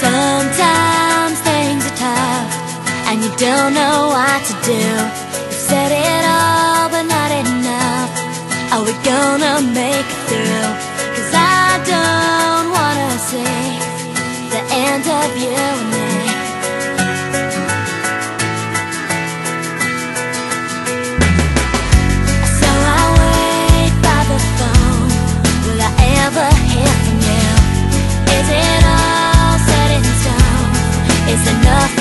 Sometimes things are tough and you don't know what to do. You've said it all, but not enough. Are we gonna make is enough.